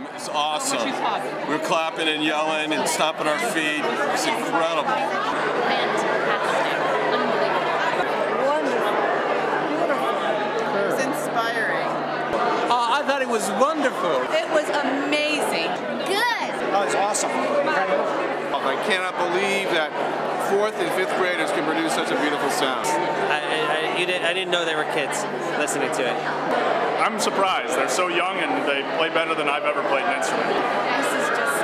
Um, it's awesome. We were clapping and yelling and stomping our feet. It's incredible. Fantastic. It was inspiring. Oh, I thought it was wonderful. It was amazing. Good. Oh, it's awesome. Incredible. I cannot believe that fourth and fifth graders can produce such a beautiful sound. I, I, didn't, know they were kids listening to it. I'm surprised. They're so young and they play better than I've ever played an instrument. It was